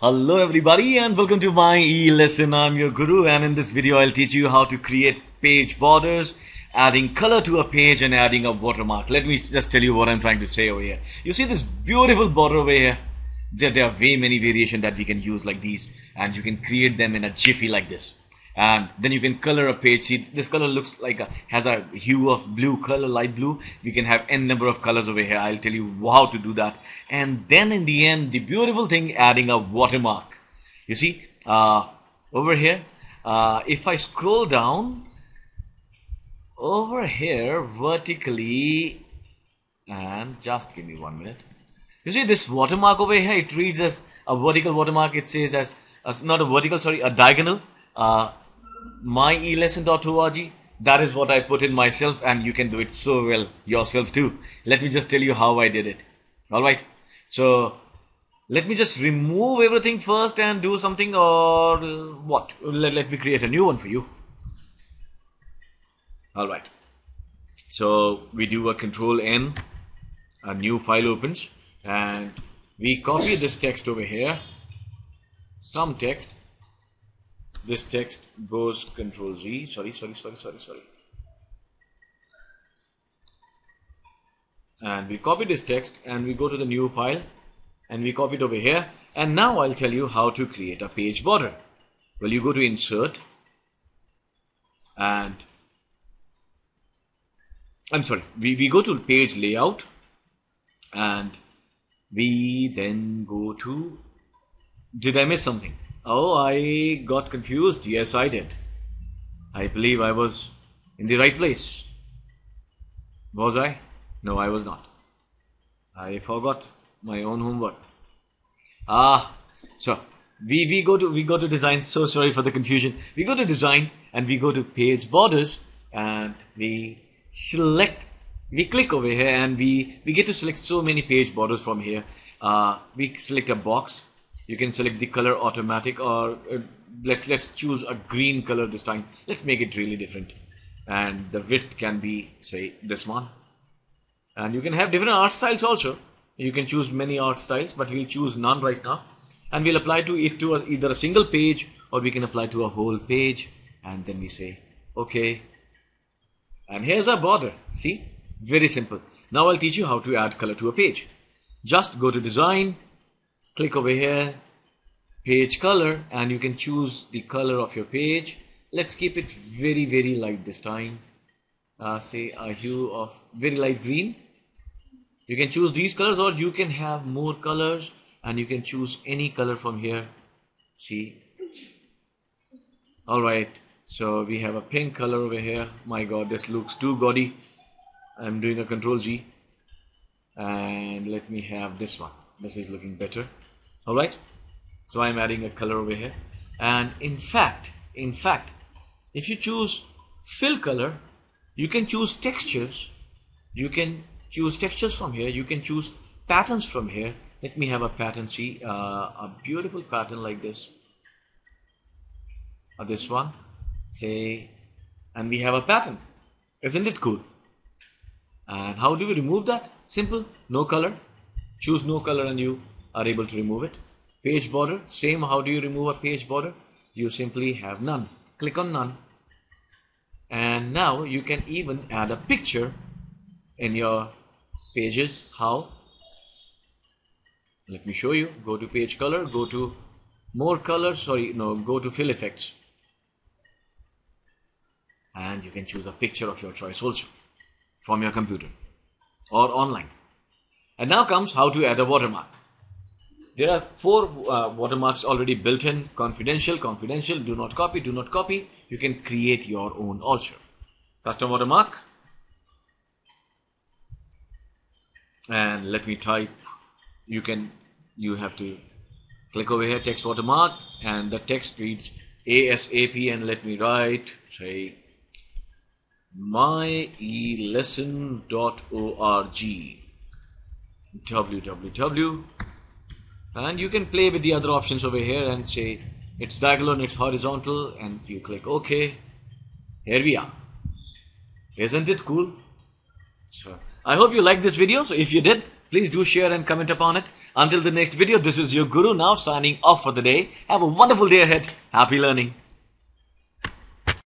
Hello everybody and welcome to my e-lesson. I'm your guru and in this video I'll teach you how to create page borders, adding color to a page and adding a watermark. Let me just tell you what I'm trying to say over here. You see this beautiful border over here? There, there are way many variations that we can use like these and you can create them in a jiffy like this and then you can color a page. See this color looks like a has a hue of blue color light blue. We can have n number of colors over here. I'll tell you how to do that. And then in the end the beautiful thing adding a watermark. You see uh, over here uh, if i scroll down over here vertically and just give me one minute. You see this watermark over here? It reads as a vertical watermark. It says as, as not a vertical sorry a diagonal uh, myelesson.org that is what I put in myself and you can do it so well yourself too. Let me just tell you how I did it. Alright so let me just remove everything first and do something or what? Let, let me create a new one for you. Alright so we do a control N a new file opens and we copy this text over here. Some text this text goes control Z. Sorry sorry sorry sorry sorry. And we copy this text and we go to the new file and we copy it over here. And now I'll tell you how to create a page border. Well you go to insert and I'm sorry we, we go to page layout and we then go to did I miss something Oh, I got confused. Yes, I did. I believe I was in the right place. Was I? No, I was not. I forgot my own homework. Ah, so we, we go to we go to design. So sorry for the confusion. We go to design and we go to page borders and we select. We click over here and we we get to select so many page borders from here. Uh, we select a box you can select the color automatic or uh, let's let's choose a green color this time. Let's make it really different. And the width can be say this one. And you can have different art styles also. You can choose many art styles but we'll choose none right now. And we'll apply to it to either a single page or we can apply to a whole page. And then we say okay. And here's our border. See? Very simple. Now I'll teach you how to add color to a page. Just go to design click over here page color and you can choose the color of your page. Let's keep it very very light this time. Uh, say a hue of very light green. You can choose these colors or you can have more colors and you can choose any color from here. See? All right. So we have a pink color over here. My god this looks too gaudy. I'm doing a control G. And let me have this one. This is looking better all right so I'm adding a color over here. And in fact in fact if you choose fill color you can choose textures. You can choose textures from here. You can choose patterns from here. Let me have a pattern see uh, a beautiful pattern like this. Or this one say and we have a pattern. Isn't it cool? And how do we remove that? Simple no color. Choose no color and you are able to remove it. Page border, same how do you remove a page border? You simply have none. Click on none. And now you can even add a picture in your pages. How? Let me show you. Go to page color, go to more color, sorry, no, go to fill effects. And you can choose a picture of your choice also from your computer or online. And now comes how to add a watermark. There are four uh, watermarks already built in, confidential, confidential, do not copy, do not copy. You can create your own also. Custom watermark. And let me type, you can, you have to click over here, text watermark, and the text reads ASAP, and let me write, say, myelesson.org www and you can play with the other options over here and say it's diagonal and it's horizontal and you click OK here we are isn't it cool so I hope you liked this video so if you did Please do share and comment upon it. Until the next video, this is your Guru now signing off for the day. Have a wonderful day ahead. Happy learning.